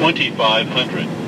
2500.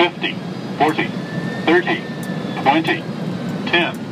Fifty, forty, thirty, twenty, ten.